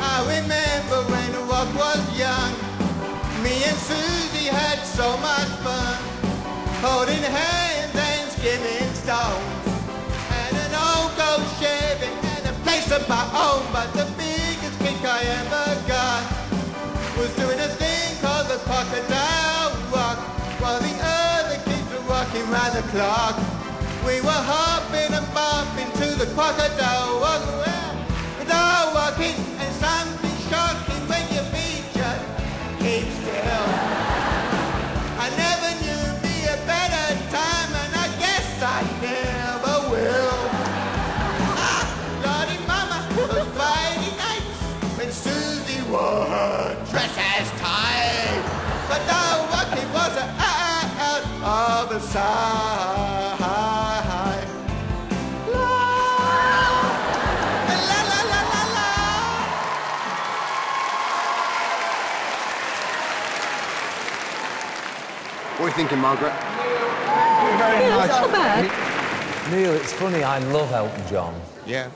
I remember when the Rock was young. Me and Susie had so much fun, holding hands and skimming stones. And an old gold Chevy and a place of my own. But the biggest kick I ever got was doing a thing called the crocodile rock, while the other kids were rocking round the clock. We were hopping and bopping to the crocodile walk. All walking Susie wore her dress as tight, but the walking was a out of the sight. La la la la la. What are you thinking, Margaret? Yeah, it's not bad. Neil, it's funny, I love Elton John. Yeah.